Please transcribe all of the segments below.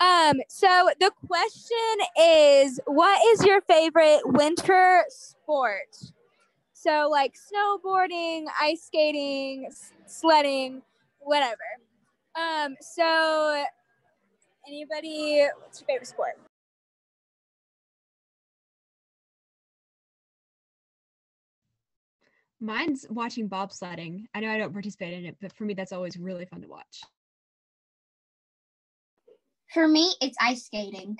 Um, so the question is, what is your favorite winter sport? So like snowboarding, ice skating, sledding, whatever. Um, so anybody, what's your favorite sport? Mine's watching bobsledding. I know I don't participate in it, but for me, that's always really fun to watch. For me, it's ice skating.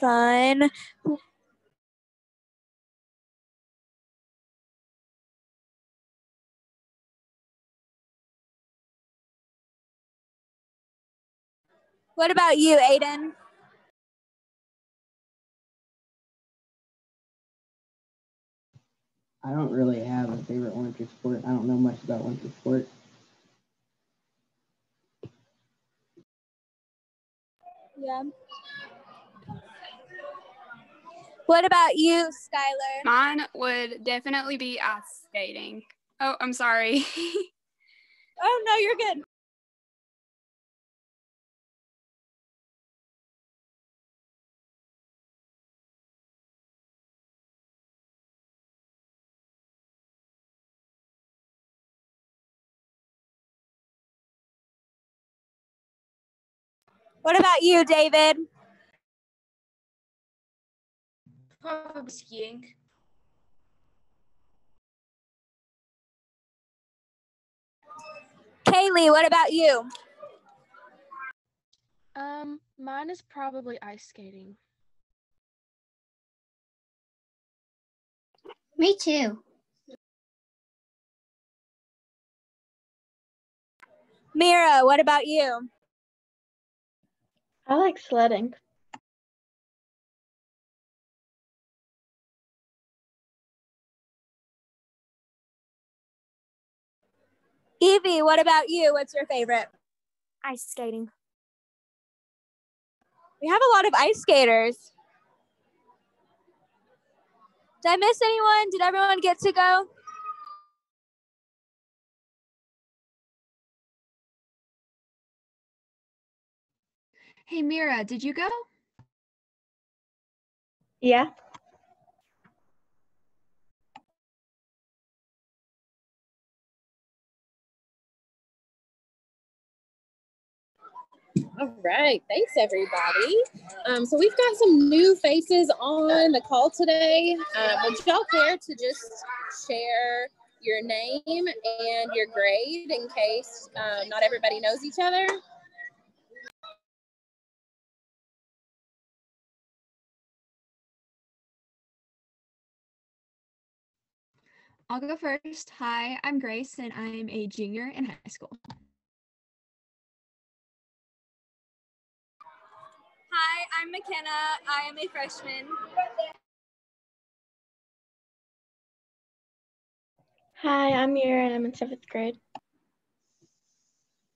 Fun. What about you, Aiden? I don't really have a favorite winter sport. I don't know much about winter sports. Yeah. What about you, Skylar? Mine would definitely be ice skating. Oh, I'm sorry. Oh no, you're good. What about you, David? Probably skiing. Kaylee, what about you? Um, mine is probably ice skating. Me too. Mira, what about you? I like sledding. Evie, what about you? What's your favorite? Ice skating. We have a lot of ice skaters. Did I miss anyone? Did everyone get to go? Hey, Mira, did you go? Yeah. All right, thanks everybody. Um, so we've got some new faces on the call today. Um, would y'all care to just share your name and your grade in case um, not everybody knows each other? I'll go first. Hi, I'm Grace, and I'm a junior in high school. Hi, I'm McKenna. I am a freshman. Hi, I'm Mira and I'm in seventh grade.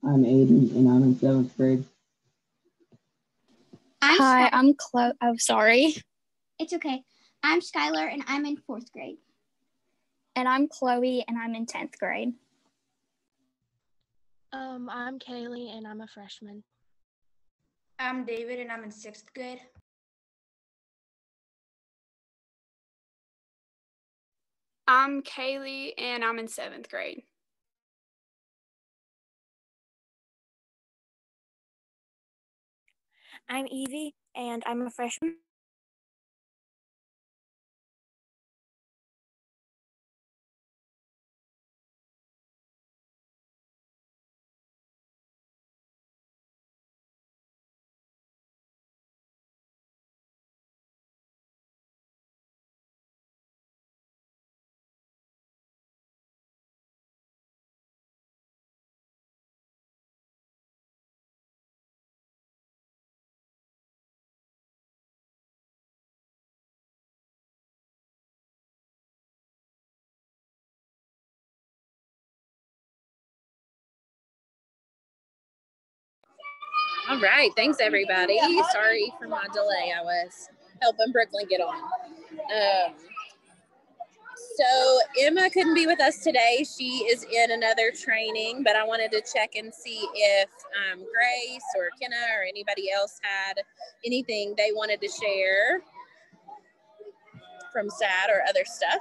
I'm Aiden and I'm in seventh grade. I'm Hi, Sky- I'm Chloe. Oh, sorry. It's okay. I'm Skylar and I'm in fourth grade. And I'm Chloe, and I'm in 10th grade. Um, I'm Kaylee and I'm a freshman. I'm David and I'm in sixth grade. I'm Kaylee and I'm in seventh grade. I'm Evie, and I'm a freshman. All right, thanks everybody. Sorry for my delay. I was helping Brooklyn get on. Um, so Emma couldn't be with us today. She is in another training, but I wanted to check and see if um, Grace or Kenna or anybody else had anything they wanted to share from SADD or other stuff.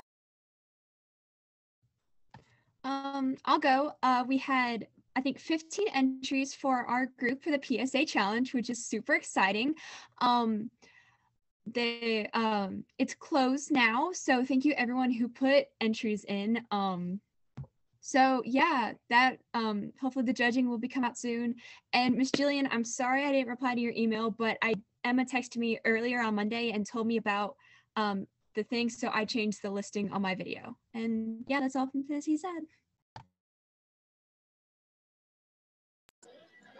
Um, I'll go. Uh, we had, I think, 15 entries for our group for the PSA challenge, which is super exciting. Um, they, um, it's closed now, so thank you everyone who put entries in. Um, so yeah, that um, hopefully the judging will be come out soon. And Miss Jillian, I'm sorry I didn't reply to your email, but I Emma texted me earlier on Monday and told me about um, the thing, so I changed the listing on my video. And yeah, that's all from this he said.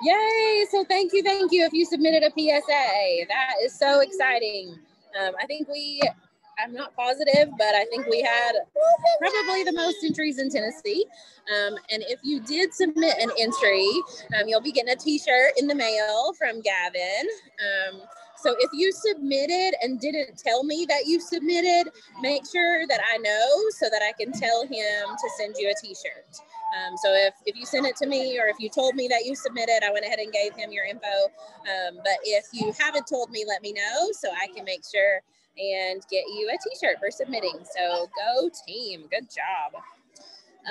Yay! So thank you, thank you. If you submitted a PSA, that is so exciting. Um, I think we, I'm not positive, but I think we had probably the most entries in Tennessee. Um, and if you did submit an entry, um, you'll be getting a T-shirt in the mail from Gavin. Um, so if you submitted and didn't tell me that you submitted, make sure that I know so that I can tell him to send you a T-shirt. Um, so if, if you sent it to me or if you told me that you submitted, I went ahead and gave him your info. Um, but if you haven't told me, let me know so I can make sure and get you a t-shirt for submitting. So go team, good job.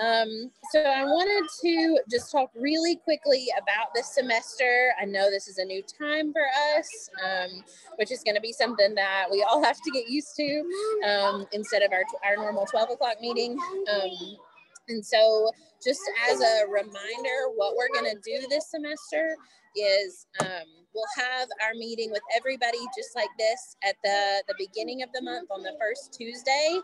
Um, so I wanted to just talk really quickly about this semester. I know this is a new time for us, um, which is going to be something that we all have to get used to um, instead of our, our normal 12 o'clock meeting. And so just as a reminder, what we're going to do this semester is um, we'll have our meeting with everybody just like this at the, the beginning of the month on the first Tuesday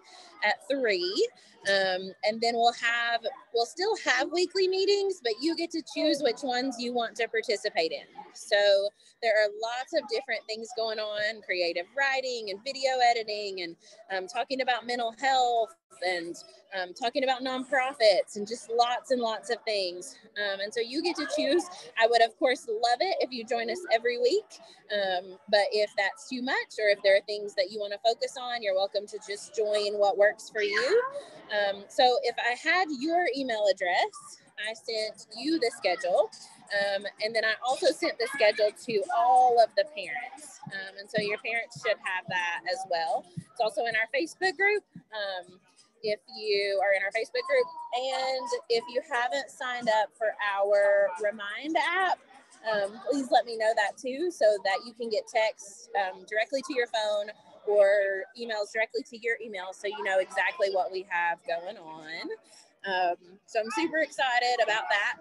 at three. Um, and then we'll have, we'll still have weekly meetings, but you get to choose which ones you want to participate in. So there are lots of different things going on, creative writing and video editing and um, talking about mental health and um, talking about nonprofits and just lots and lots of things. Um, and so you get to choose. I would, of course, love it if you join us every week. Um, but if that's too much, or if there are things that you want to focus on, you're welcome to just join what works for you. Um, so if I had your email address, I sent you the schedule. Um, and then I also sent the schedule to all of the parents. Um, and so your parents should have that as well. It's also in our Facebook group. Um, if you are in our Facebook group. And if you haven't signed up for our Remind app, um, please let me know that too so that you can get texts um, directly to your phone or emails directly to your email so you know exactly what we have going on. Um, so I'm super excited about that.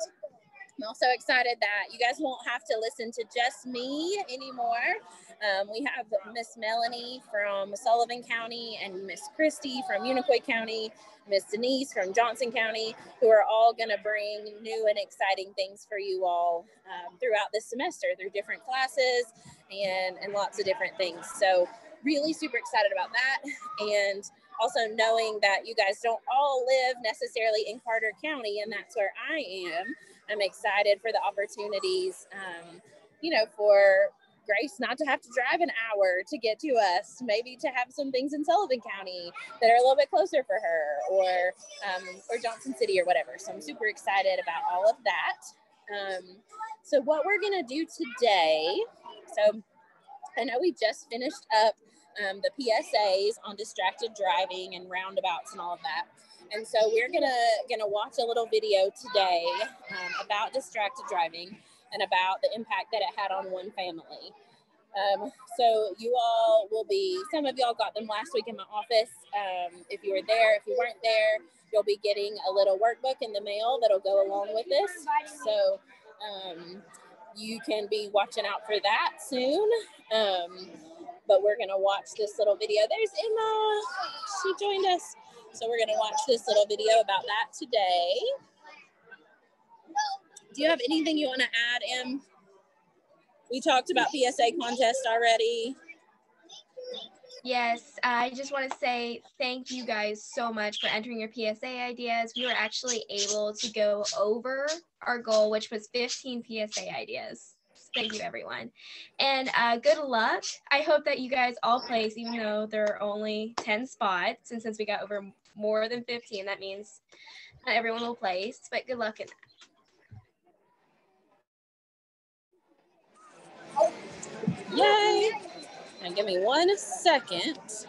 I'm also excited that you guys won't have to listen to just me anymore. Um, we have Miss Melanie from Sullivan County and Miss Christy from Unicoi County, Miss Denise from Johnson County, who are all going to bring new and exciting things for you all um, throughout this semester through different classes and, and lots of different things. So really super excited about that. And also knowing that you guys don't all live necessarily in Carter County, and that's where I am. I'm excited for the opportunities, um, you know, for Grace not to have to drive an hour to get to us, maybe to have some things in Sullivan County that are a little bit closer for her, or um, or Johnson City or whatever. So I'm super excited about all of that. Um, so what we're gonna do today, so I know we just finished up um, the PSAs on distracted driving and roundabouts and all of that. And so we're gonna gonna watch a little video today um, about distracted driving and about the impact that it had on one family. Um, so you all will be, some of y'all got them last week in my office. Um, if you were there, if you weren't there, you'll be getting a little workbook in the mail that'll go along with this. So um, you can be watching out for that soon. Um, but we're gonna watch this little video. There's Emma, she joined us. So we're gonna watch this little video about that today. Do you have anything you want to add, Em? We talked about PSA contest already. Yes, I just want to say thank you guys so much for entering your PSA ideas. We were actually able to go over our goal, which was 15 PSA ideas. Thank you, everyone. And uh, good luck. I hope that you guys all place, even though there are only 10 spots. And since we got over more than 15. That means not everyone will place, but good luck in that. Yay! Now give me one second to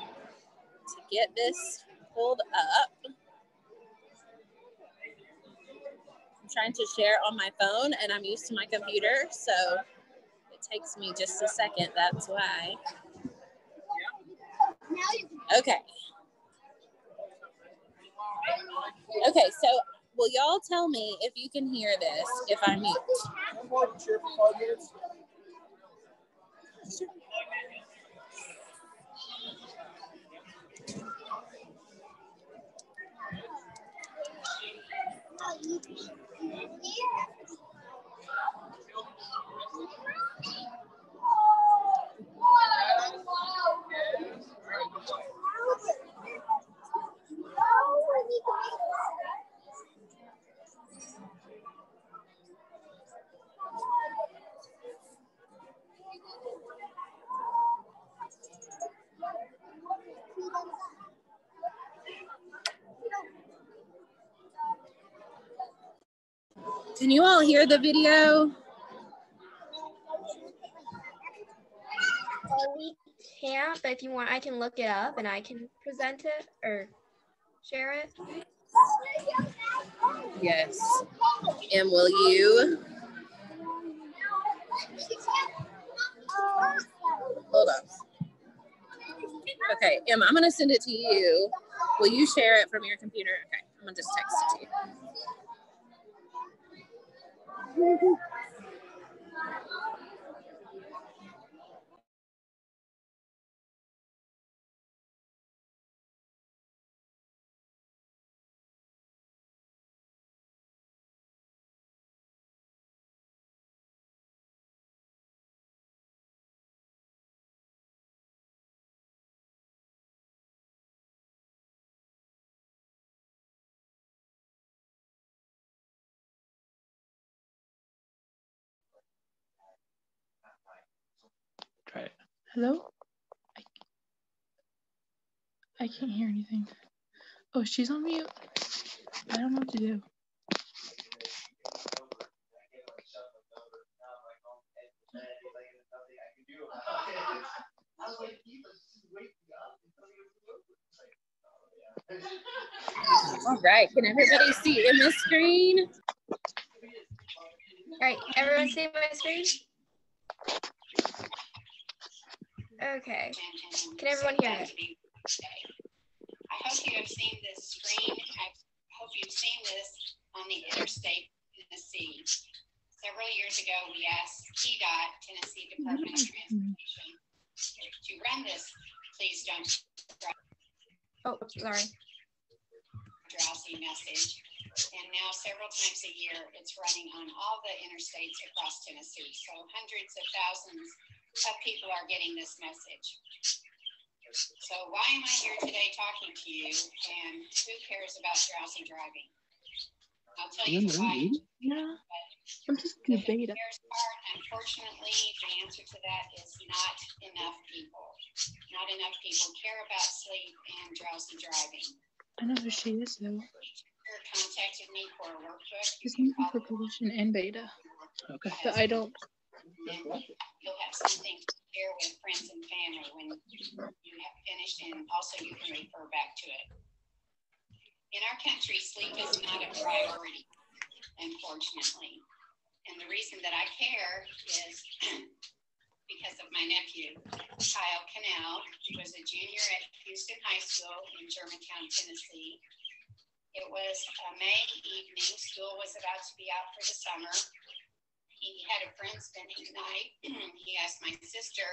get this pulled up. I'm trying to share on my phone and I'm used to my computer, so it takes me just a second. That's why. Okay. Okay, so will y'all tell me if you can hear this if I mute? Can hear the video? We can't, but if you want, I can look it up and I can present it or share it. Yes. And will you? Hold on. Okay, Emma, I'm gonna send it to you. Will you share it from your computer? Okay, I'm gonna just text Mm-hmm. Hello? I, I can't hear anything. Oh, she's on mute. I don't know what to do. All right, can everybody see Emma's screen? All right, everyone see my screen? Okay. Can everyone hear it? I hope you have seen this screen. I hope you've seen this on the interstate Tennessee. Several years ago, we asked TDOT, Tennessee Department of mm-hmm. Transportation, to run this please don't Oh, sorry. drowsy message. And now several times a year, it's running on all the interstates across Tennessee. So hundreds of thousands of people are getting this message. So why am I here today talking to you? And who cares about drowsy driving? I'll tell you why. Yeah. I'm just gonna beta. Part, unfortunately, the answer to that is not enough people. Not enough people care about sleep and drowsy driving. I know who she is though. Teacher contacted me for a workbook. She's moving for position and beta. Okay. But I don't. You'll have something to share with friends and family when you have finished, and also you can refer back to it. In our country, sleep is not a priority, unfortunately. And the reason that I care is because of my nephew, Kyle Kiihnl, who was a junior at Houston High School in Germantown, Tennessee. It was a May evening. School was about to be out for the summer. He had a friend spending the night. he asked my sister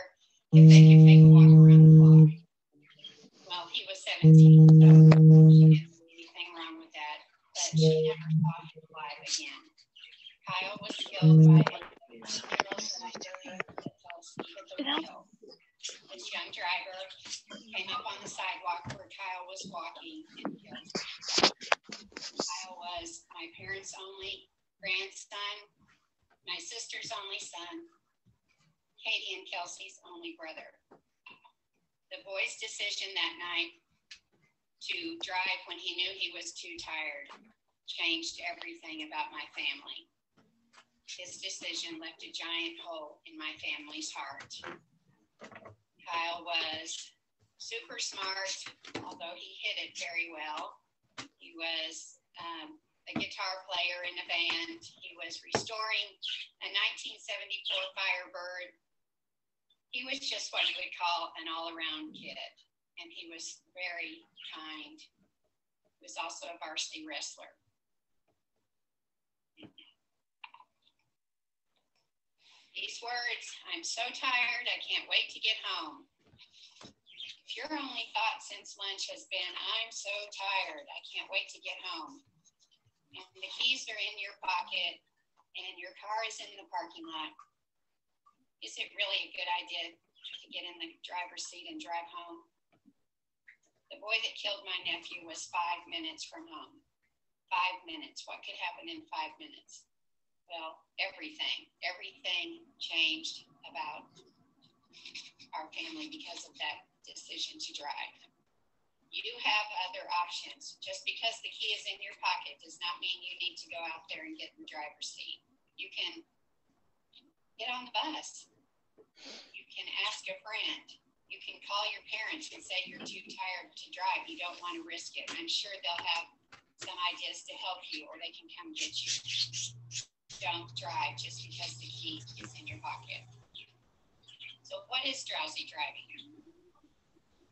if they could take a walk around the block. Well, he was 17, so she didn't see anything wrong with that, but she never saw him alive again. Kyle was killed by a. This young driver came up on the sidewalk where Kyle was walking and killed. Kyle was my parents' only grandson, my sister's only son, Katie and Kelsey's only brother. The boys' decision that night to drive when he knew he was too tired changed everything about my family. His decision left a giant hole in my family's heart. Kyle was super smart, although he hit it very well. He was um, a guitar player in a band. He was restoring a 1974 Firebird. He was just what you would call an all around kid, and he was very kind. He was also a varsity wrestler. These words, I'm so tired, I can't wait to get home. If your only thought since lunch has been, I'm so tired, I can't wait to get home, and the keys are in your pocket and your car is in the parking lot, is it really a good idea to get in the driver's seat and drive home? The boy that killed my nephew was five minutes from home. Five minutes. What could happen in five minutes? Well, everything, everything changed about our family because of that decision to drive. You have other options. Just because the key is in your pocket does not mean you need to go out there and get in the driver's seat. You can get on the bus. You can ask a friend. You can call your parents and say you're too tired to drive. You don't want to risk it. I'm sure they'll have some ideas to help you or they can come get you don't drive just because the key is in your pocket. So what is drowsy driving?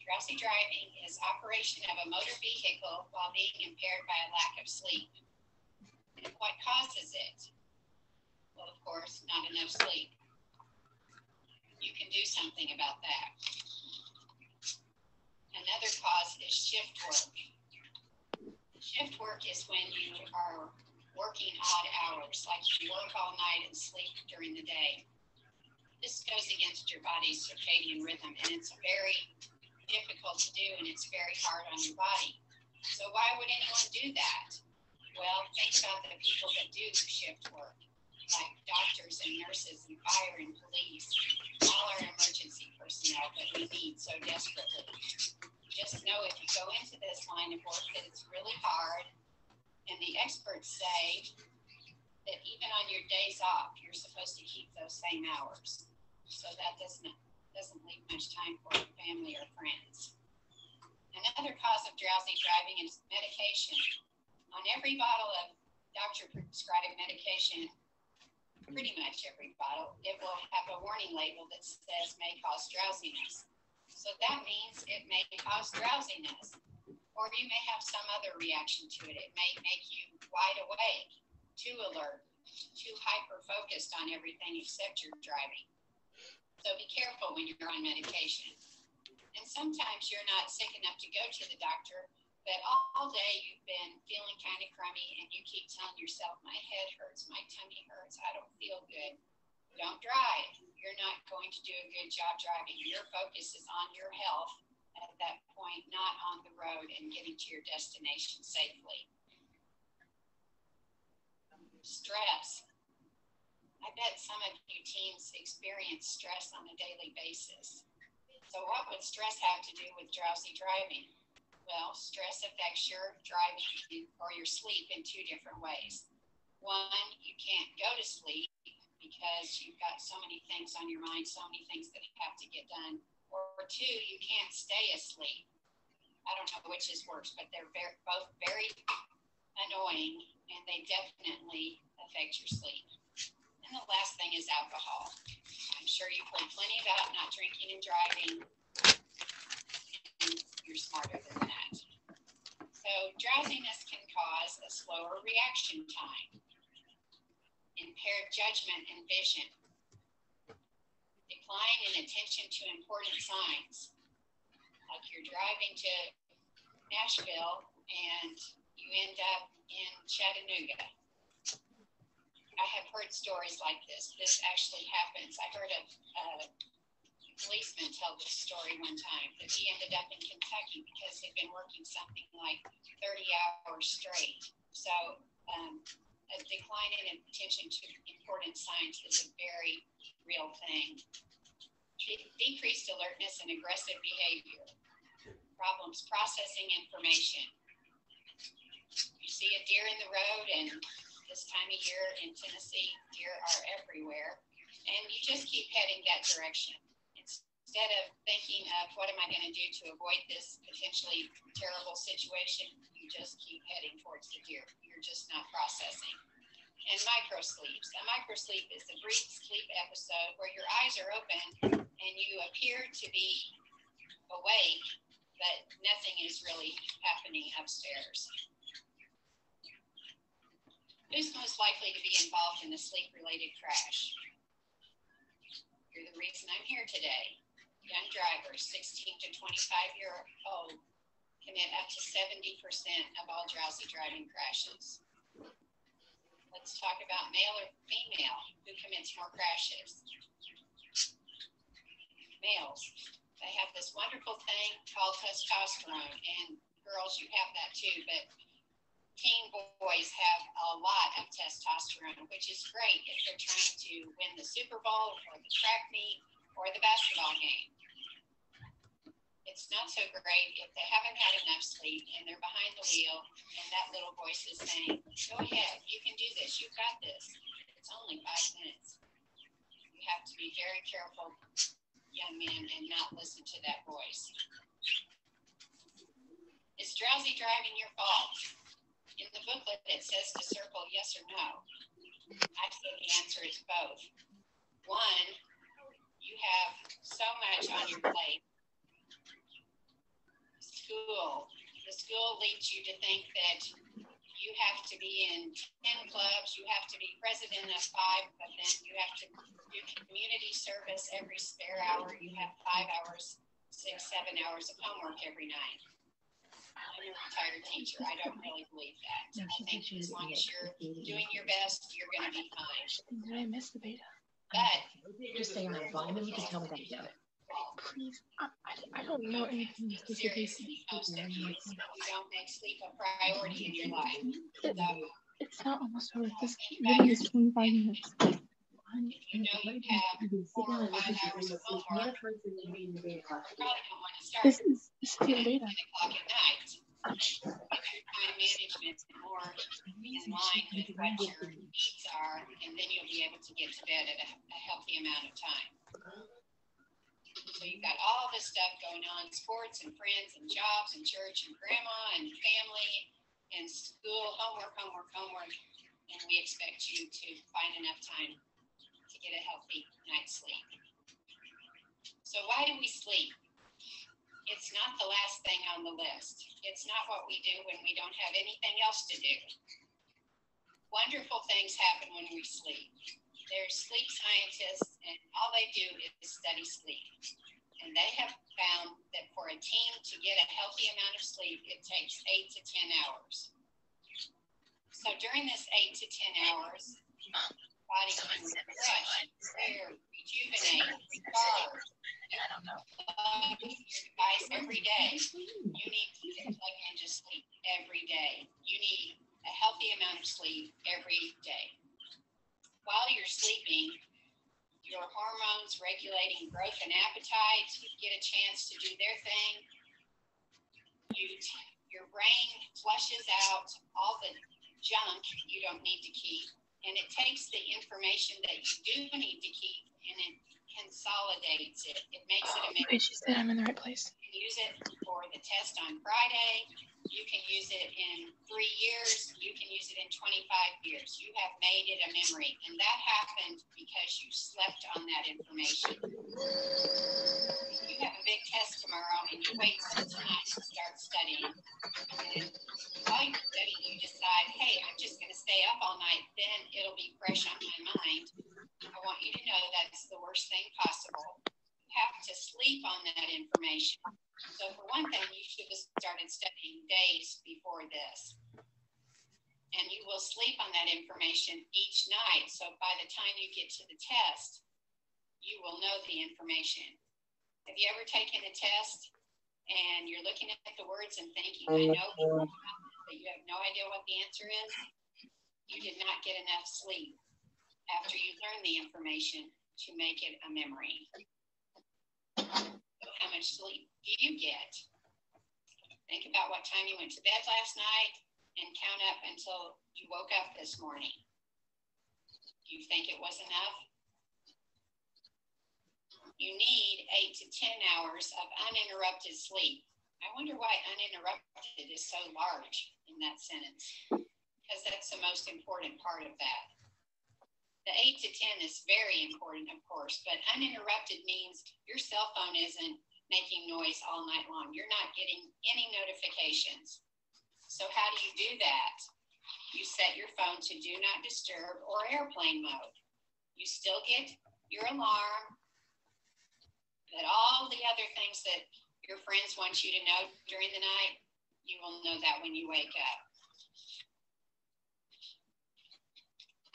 Drowsy driving is operation of a motor vehicle while being impaired by a lack of sleep. And what causes it? Well, of course, not enough sleep. You can do something about that. Another cause is shift work. Shift work is when you are working odd hours, like you work all night and sleep during the day. This goes against your body's circadian rhythm, and it's very difficult to do, and it's very hard on your body. So, why would anyone do that? Well, think about the people that do shift work, like doctors and nurses and fire and police, all our emergency personnel that we need so desperately. Just know if you go into this line of work that it's really hard and the experts say that even on your days off, you're supposed to keep those same hours. So that doesn't doesn't leave much time for family or friends. Another cause of drowsy driving is medication. On every bottle of doctor prescribed medication, pretty much every bottle, it will have a warning label that says may cause drowsiness. So that means it may cause drowsiness or you may have some other reaction to it. It may make you wide awake, too alert, too hyper focused on everything except your driving. So be careful when you're on medication. And sometimes you're not sick enough to go to the doctor, but all day you've been feeling kind of crummy and you keep telling yourself, my head hurts, my tummy hurts, I don't feel good. Don't drive. You're not going to do a good job driving. Your focus is on your health at that point, not on the road and getting to your destination safely. Stress. I bet some of you teens experience stress on a daily basis. So, what would stress have to do with drowsy driving? Well, stress affects your driving or your sleep in two different ways. One, you can't go to sleep because you've got so many things on your mind, so many things that have to get done or two, you can't stay asleep. I don't know which is worse, but they're very, both very annoying and they definitely affect your sleep. And the last thing is alcohol. I'm sure you've heard plenty about not drinking and driving. And you're smarter than that. So, drowsiness can cause a slower reaction time, impaired judgment and vision, decline in attention to important signs. Like you're driving to Nashville and you end up in Chattanooga. I have heard stories like this. This actually happens. I heard of a policeman tell this story one time that he ended up in Kentucky because he'd been working something like 30 hours straight. So um, a decline in attention to important signs is a very real thing. Decreased alertness and aggressive behavior. problems processing information. You see a deer in the road, and this time of year in Tennessee, deer are everywhere, and you just keep heading that direction. Instead of thinking of what am I going to do to avoid this potentially terrible situation, you just keep heading towards the deer. You're just not processing. And micro sleeps. A micro sleep is a brief sleep episode where your eyes are open and you appear to be awake, but nothing is really happening upstairs. Who's most likely to be involved in a sleep related crash? You're the reason I'm here today. Young drivers, 16 to 25 year old, commit up to 70% of all drowsy driving crashes. Let's talk about male or female who commits more crashes. Males, they have this wonderful thing called testosterone, and girls, you have that too, but teen boys have a lot of testosterone, which is great if they're trying to win the Super Bowl or the track meet or the basketball game. It's not so great if they haven't had enough sleep and they're behind the wheel and that little voice is saying, Go ahead, you can do this, you've got this. It's only five minutes. You have to be very careful, young men, and not listen to that voice. Is drowsy driving your fault? In the booklet, it says to circle yes or no. I say the answer is both. One, you have so much on your plate school. The school leads you to think that you have to be in 10 clubs, you have to be president of five but then you have to do community service every spare hour, you have five hours, six, seven hours of homework every night. I'm retired teacher. I don't really believe that. I think as long as you're doing your best, you're going to be fine. Did I miss the beta? But Just stay on the line, and you can tell me that you got it. Please, I, I, I don't know anything specifically. most of you, you don't make sleep a priority in your life. It, So it's not almost over. This video is 25 minutes. if you know you have four or five hours of homework, you probably don't want to start This is this is the beta. 10 o'clock at night. Time management more in line with what your needs are, and then you'll be able to get to bed at a, a healthy amount of time. So you've got all this stuff going on, sports and friends and jobs and church and grandma and family and school, homework, homework, homework. And we expect you to find enough time to get a healthy night's sleep. So why do we sleep? It's not the last thing on the list. It's not what we do when we don't have anything else to do. Wonderful things happen when we sleep. There's sleep scientists, and all they do is study sleep. And they have found that for a teen to get a healthy amount of sleep, it takes eight to 10 hours. So during this eight to 10 hours, body can refresh, repair, rejuvenate, recharge. I don't know. Plug your every day. You need to get plugged just sleep every day. You need a healthy amount of sleep every day. While you're sleeping, your hormones regulating growth and appetite get a chance to do their thing. You, your brain flushes out all the junk you don't need to keep, and it takes the information that you do need to keep and it consolidates it. It makes it a Wait, she said I'm in the right place. you can use it for the test on Friday. You can use it in three years. You can use it in 25 years. You have made it a memory. And that happened because you slept on that information. You have a big test tomorrow and you wait till tonight to start studying. And while you're studying, you decide, hey, I'm just going to stay up all night. Then it'll be fresh on my mind. I want you to know that's the worst thing possible. You have to sleep on that information. So for one thing, you should have started studying days before this. And you will sleep on that information each night. So by the time you get to the test, you will know the information. Have you ever taken a test and you're looking at the words and thinking, I know, uh, but you have no idea what the answer is? You did not get enough sleep after you learn the information to make it a memory. So how much sleep do you get? Think about what time you went to bed last night and count up until you woke up this morning. Do you think it was enough? You need eight to 10 hours of uninterrupted sleep. I wonder why uninterrupted is so large in that sentence, because that's the most important part of that. The eight to 10 is very important, of course, but uninterrupted means your cell phone isn't making noise all night long. You're not getting any notifications. So, how do you do that? You set your phone to do not disturb or airplane mode. You still get your alarm, but all the other things that your friends want you to know during the night, you will know that when you wake up.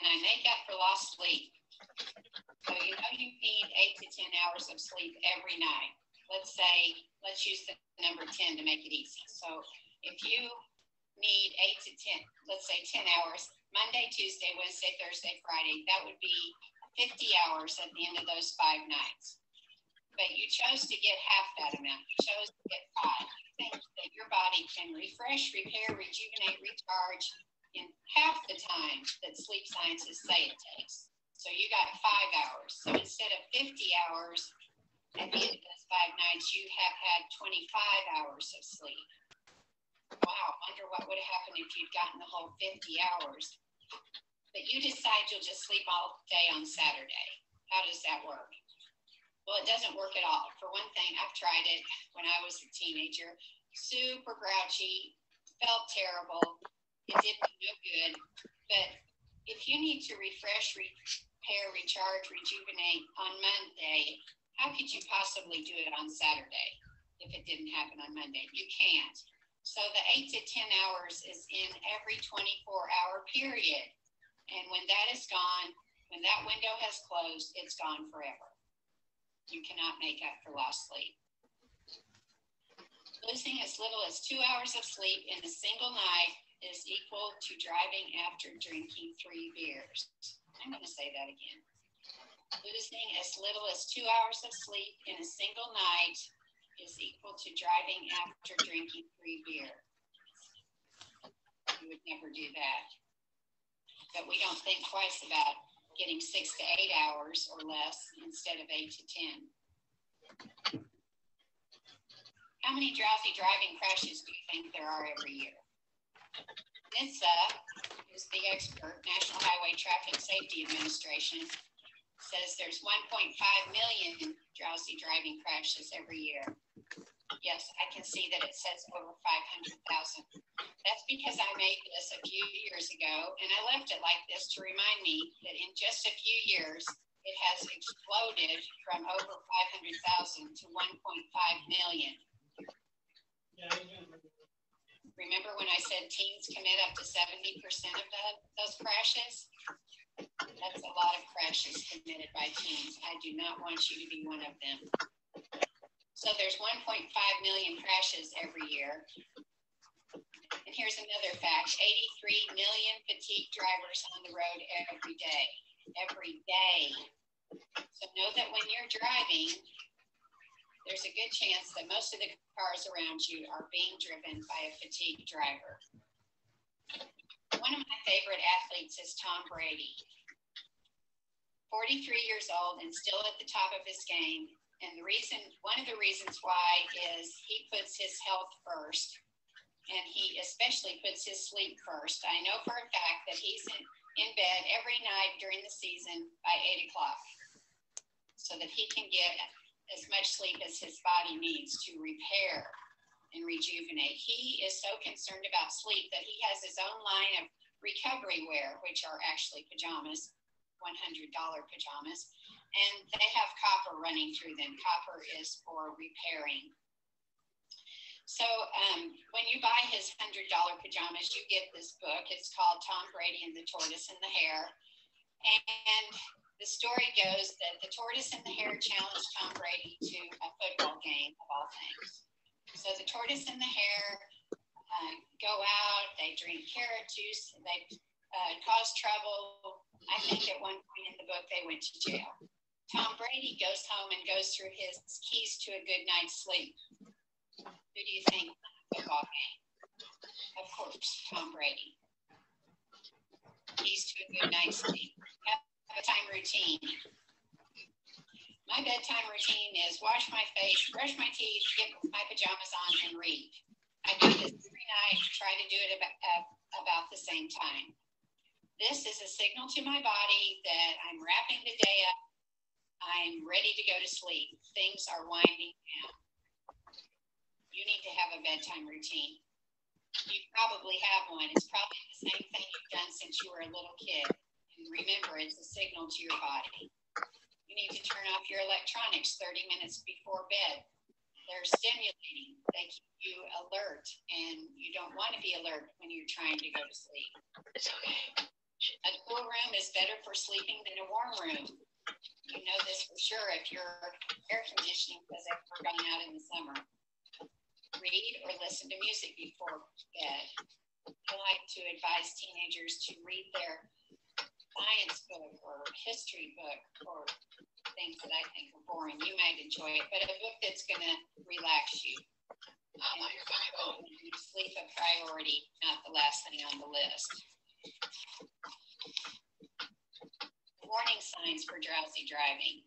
And I make up for lost sleep. So you know you need eight to 10 hours of sleep every night. Let's say, let's use the number 10 to make it easy. So if you need eight to 10, let's say 10 hours, Monday, Tuesday, Wednesday, Thursday, Friday, that would be 50 hours at the end of those five nights. But you chose to get half that amount. You chose to get five. You think that your body can refresh, repair, rejuvenate, recharge in half the time that sleep scientists say it takes. So you got five hours. So instead of 50 hours at the end of those five nights, you have had 25 hours of sleep. Wow, wonder what would have happened if you'd gotten the whole 50 hours. But you decide you'll just sleep all day on Saturday. How does that work? Well, it doesn't work at all. For one thing, I've tried it when I was a teenager. Super grouchy, felt terrible. It did me no good. But if you need to refresh, repair, recharge, rejuvenate on Monday, how could you possibly do it on Saturday if it didn't happen on Monday? You can't. So the eight to 10 hours is in every 24 hour period. And when that is gone, when that window has closed, it's gone forever. You cannot make up for lost sleep. Losing as little as two hours of sleep in a single night is equal to driving after drinking three beers. I'm going to say that again. Losing as little as two hours of sleep in a single night is equal to driving after drinking three beer. We would never do that. But we don't think twice about getting six to eight hours or less instead of eight to 10. How many drowsy driving crashes do you think there are every year? NHTSA, who's the expert, National Highway Traffic Safety Administration, says there's 1.5 million drowsy driving crashes every year. Yes, I can see that it says over 500,000. That's because I made this a few years ago and I left it like this to remind me that in just a few years, it has exploded from over 500,000 to 1.5 million. Remember when I said teens commit up to 70% of the, those crashes? That's a lot of crashes committed by teens. I do not want you to be one of them. So there's 1.5 million crashes every year. And here's another fact 83 million fatigue drivers on the road every day. Every day. So know that when you're driving, there's a good chance that most of the cars around you are being driven by a fatigue driver. One of my favorite athletes is Tom Brady. 43 years old and still at the top of his game. And the reason, one of the reasons why is he puts his health first and he especially puts his sleep first. I know for a fact that he's in, in bed every night during the season by eight o'clock so that he can get as much sleep as his body needs to repair and rejuvenate. He is so concerned about sleep that he has his own line of recovery wear, which are actually pajamas, $100 pajamas and they have copper running through them. Copper is for repairing. So um, when you buy his $100 pajamas, you get this book. It's called Tom Brady and the Tortoise and the Hare. And the story goes that the tortoise and the hare challenged Tom Brady to a football game of all things. So the tortoise and the hare uh, go out, they drink carrot juice, they uh, cause trouble. I think at one point in the book they went to jail. Tom Brady goes home and goes through his keys to a good night's sleep. Who do you think football game. Of course, Tom Brady. Keys to a good night's sleep. Have a time routine. My bedtime routine is wash my face, brush my teeth, get my pajamas on, and read. I do this every night, try to do it about, about the same time. This is a signal to my body that I'm wrapping the day up. I'm ready to go to sleep. Things are winding down. You need to have a bedtime routine. You probably have one. It's probably the same thing you've done since you were a little kid. And remember, it's a signal to your body. You need to turn off your electronics 30 minutes before bed. They're stimulating, they keep you alert, and you don't want to be alert when you're trying to go to sleep. It's okay. A cool room is better for sleeping than a warm room. You know this for sure if your air conditioning has ever gone out in the summer. Read or listen to music before bed. I like to advise teenagers to read their science book or history book or things that I think are boring. You might enjoy it, but a book that's going to relax you. And sleep a priority, not the last thing on the list. Warning signs for drowsy driving.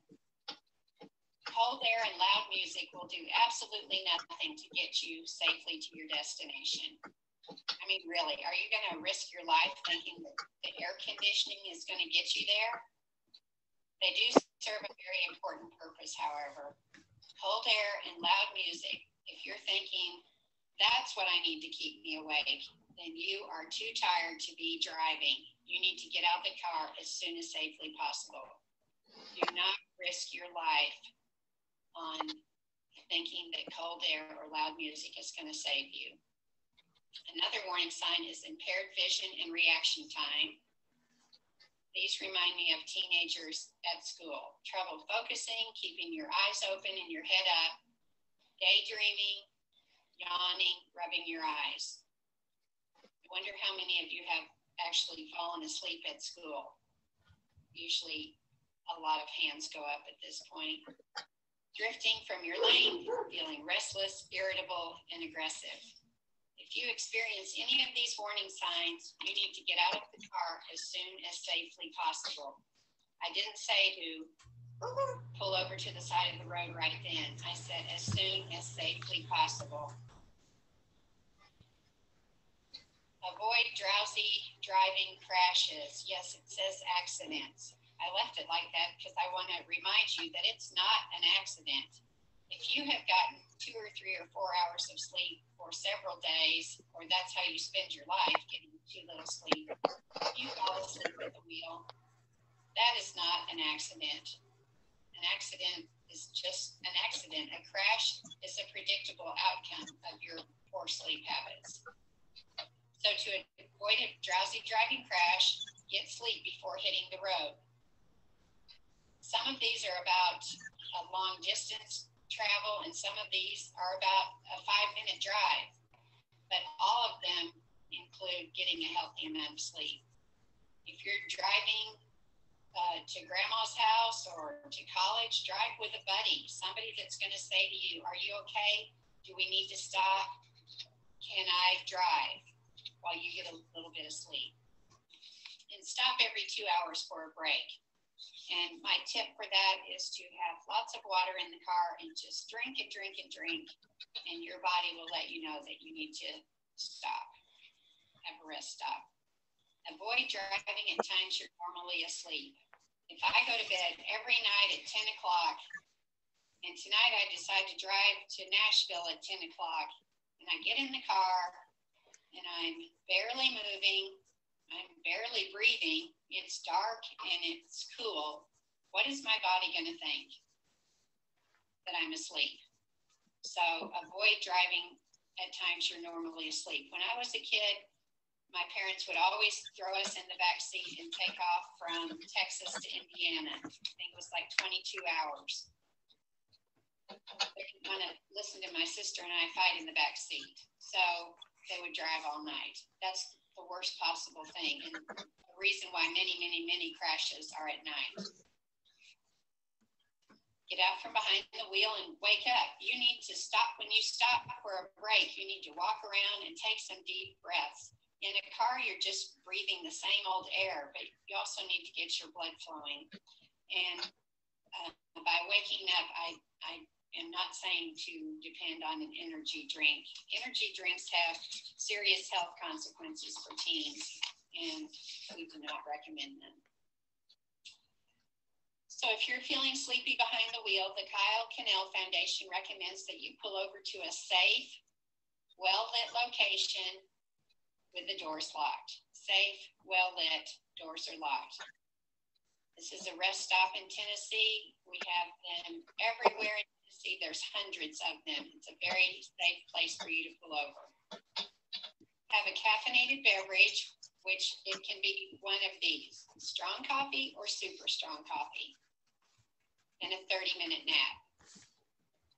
Cold air and loud music will do absolutely nothing to get you safely to your destination. I mean, really, are you going to risk your life thinking that the air conditioning is going to get you there? They do serve a very important purpose, however. Cold air and loud music, if you're thinking, that's what I need to keep me awake, then you are too tired to be driving. You need to get out the car as soon as safely possible. Do not risk your life on thinking that cold air or loud music is going to save you. Another warning sign is impaired vision and reaction time. These remind me of teenagers at school. Trouble focusing, keeping your eyes open and your head up, daydreaming, yawning, rubbing your eyes. I wonder how many of you have actually fallen asleep at school. Usually a lot of hands go up at this point. Drifting from your lane, feeling restless, irritable, and aggressive. If you experience any of these warning signs, you need to get out of the car as soon as safely possible. I didn't say to pull over to the side of the road right then. I said as soon as safely possible. Avoid drowsy driving crashes. Yes, it says accidents. I left it like that because I want to remind you that it's not an accident. If you have gotten two or three or four hours of sleep for several days, or that's how you spend your life, getting too little sleep, you fall asleep at the wheel. That is not an accident. An accident is just an accident. A crash is a predictable outcome of your poor sleep habits. So to avoid a drowsy driving crash, get sleep before hitting the road. Some of these are about a long distance travel, and some of these are about a five minute drive. But all of them include getting a healthy amount of sleep. If you're driving uh, to grandma's house or to college, drive with a buddy, somebody that's going to say to you, Are you okay? Do we need to stop? Can I drive while you get a little bit of sleep? And stop every two hours for a break. And my tip for that is to have lots of water in the car and just drink and drink and drink. And your body will let you know that you need to stop, have a rest stop. Avoid driving at times you're normally asleep. If I go to bed every night at 10 o'clock, and tonight I decide to drive to Nashville at 10 o'clock, and I get in the car and I'm barely moving, I'm barely breathing, it's dark and it's cool, what is my body going to think? That I'm asleep. So avoid driving at times you're normally asleep. When I was a kid, my parents would always throw us in the back seat and take off from Texas to Indiana. I think it was like 22 hours. They didn't want to listen to my sister and I fight in the back seat. So they would drive all night. That's the worst possible thing. And the reason why many, many, many crashes are at night. Get out from behind the wheel and wake up. You need to stop when you stop for a break. You need to walk around and take some deep breaths. In a car, you're just breathing the same old air, but you also need to get your blood flowing. And uh, by waking up, I, I am not saying to depend on an energy drink. Energy drinks have serious health consequences for teens, and we do not recommend them. So if you're feeling sleepy behind the wheel, the Kyle Kiihnl Foundation recommends that you pull over to a safe, well-lit location with the doors locked. Safe, well-lit, doors are locked. This is a rest stop in Tennessee. We have them everywhere in Tennessee. There's hundreds of them. It's a very safe place for you to pull over. Have a caffeinated beverage, which it can be one of these, strong coffee or super strong coffee and a 30 minute nap.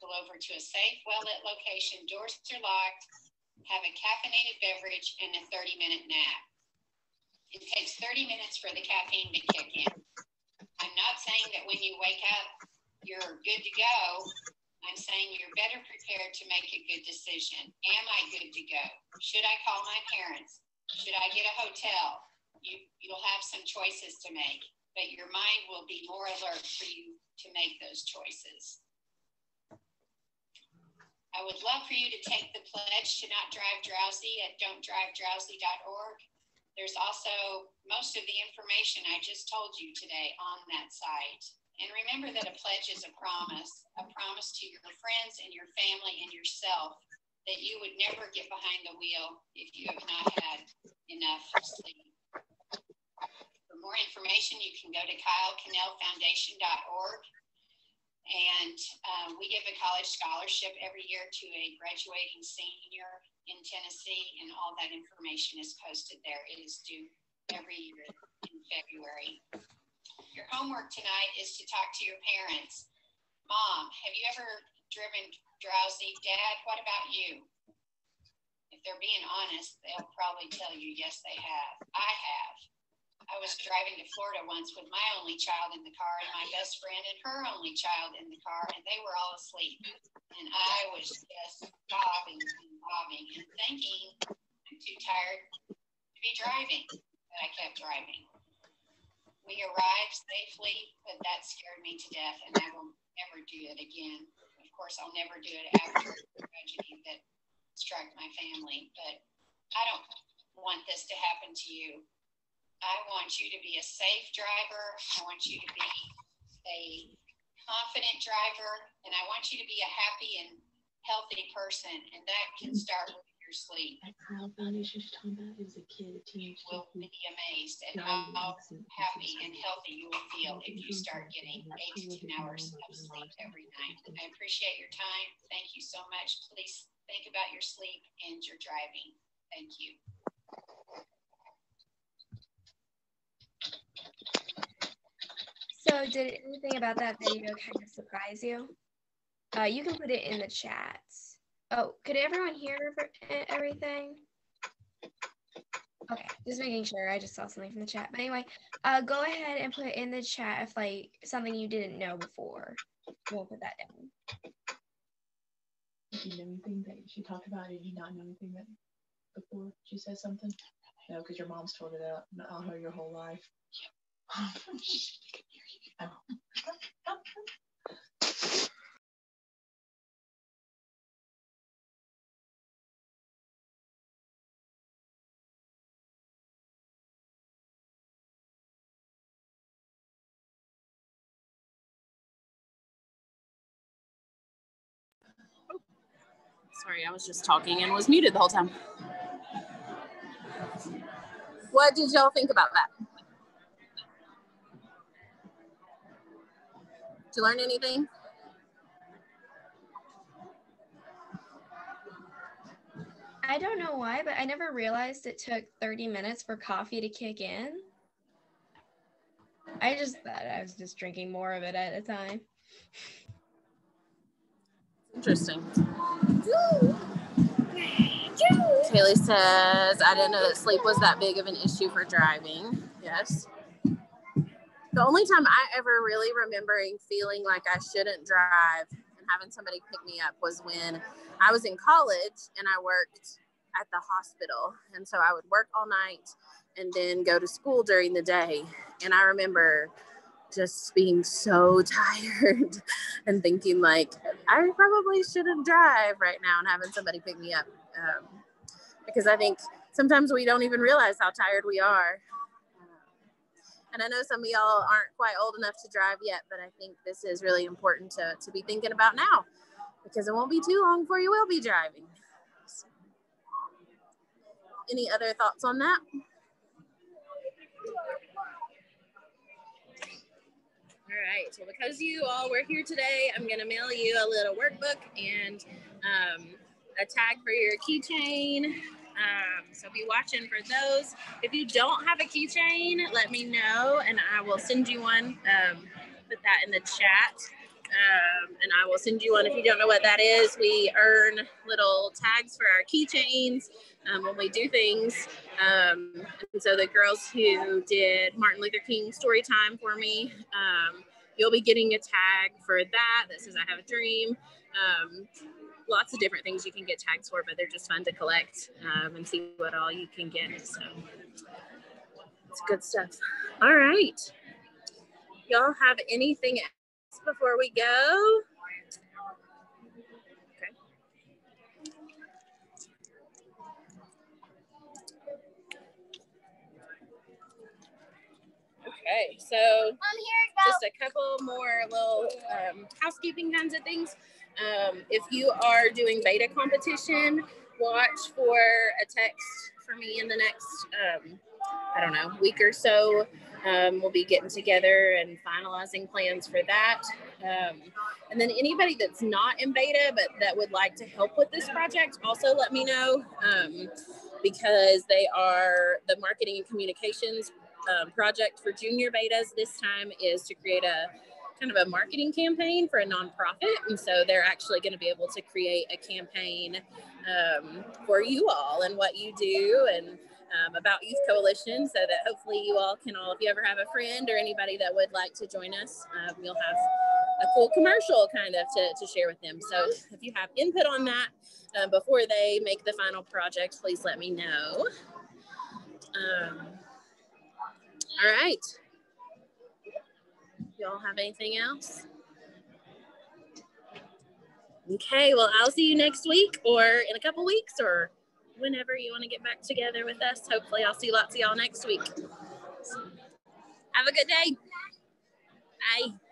Pull over to a safe, well lit location, doors are locked, have a caffeinated beverage, and a 30 minute nap. It takes 30 minutes for the caffeine to kick in. I'm not saying that when you wake up, you're good to go. I'm saying you're better prepared to make a good decision. Am I good to go? Should I call my parents? Should I get a hotel? You, you'll have some choices to make, but your mind will be more alert for you to make those choices. I would love for you to take the pledge to not drive drowsy at don'tdrivedrowsy.org. There's also most of the information I just told you today on that site. And remember that a pledge is a promise, a promise to your friends and your family and yourself that you would never get behind the wheel if you have not had enough sleep. For more information, you can go to KyleKiihnlFoundation.org. And um, we give a college scholarship every year to a graduating senior in Tennessee, and all that information is posted there. It is due every year in February. Your homework tonight is to talk to your parents. Mom, have you ever driven drowsy? Dad, what about you? If they're being honest, they'll probably tell you, yes, they have. I have. I was driving to Florida once with my only child in the car and my best friend and her only child in the car, and they were all asleep. And I was just bobbing and bobbing and thinking, I'm too tired to be driving, but I kept driving. We arrived safely, but that scared me to death, and I will never do it again. Of course, I'll never do it after the tragedy that struck my family, but I don't want this to happen to you. I want you to be a safe driver. I want you to be a confident driver, and I want you to be a happy and healthy person, and that can start with your sleep. At Kyle Foundation, she's talking about as a kid, a teenage You will be amazed at how happy and healthy you will feel if you start getting eight to 10 hours of sleep every night. I appreciate your time. Thank you so much. Please think about your sleep and your driving. Thank you. So, did anything about that video kind of surprise you? Uh, you can put it in the chat. Oh, could everyone hear everything? Okay, just making sure. I just saw something from the chat. But anyway, uh, go ahead and put in the chat if like something you didn't know before. We'll put that down. Did you know anything that she talked about? Did you not know anything that before she said something? No, because your mom's told her that on her your whole life. Sorry, I was just talking and was muted the whole time. What did y'all think about that? Did you learn anything? I don't know why, but I never realized it took 30 minutes for coffee to kick in. I just thought I was just drinking more of it at a time. Interesting. Kaylee says, I didn't know that sleep was that big of an issue for driving. Yes. The only time I ever really remembering feeling like I shouldn't drive and having somebody pick me up was when I was in college and I worked at the hospital. And so I would work all night and then go to school during the day. And I remember just being so tired and thinking like I probably shouldn't drive right now and having somebody pick me up um, because I think sometimes we don't even realize how tired we are. And I know some of y'all aren't quite old enough to drive yet, but I think this is really important to, to be thinking about now because it won't be too long before you will be driving. So, any other thoughts on that? All right, so because you all were here today, I'm gonna mail you a little workbook and um, a tag for your keychain. Um, so be watching for those. If you don't have a keychain, let me know and I will send you one. Um, put that in the chat. Um, and I will send you one if you don't know what that is. We earn little tags for our keychains um, when we do things. Um, and so the girls who did Martin Luther King story time for me, um, you'll be getting a tag for that that says I have a dream. Um, lots of different things you can get tags for, but they're just fun to collect um, and see what all you can get. So it's good stuff. All right. Y'all have anything before we go? Okay. Okay, so just a couple more little um, housekeeping kinds of things. Um, if you are doing beta competition, watch for a text for me in the next, um, I don't know, week or so. Um, we'll be getting together and finalizing plans for that. Um, and then anybody that's not in beta but that would like to help with this project, also let me know um, because they are the marketing and communications um, project for junior betas this time is to create a kind of a marketing campaign for a nonprofit. And so they're actually going to be able to create a campaign um, for you all and what you do and um, about Youth Coalition so that hopefully you all can all, if you ever have a friend or anybody that would like to join us, uh, we'll have a cool commercial kind of to, to share with them. So if you have input on that uh, before they make the final project, please let me know. Um, all right. Y'all have anything else? Okay, well, I'll see you next week or in a couple weeks or whenever you want to get back together with us. Hopefully, I'll see lots of y'all next week. Have a good day. Bye.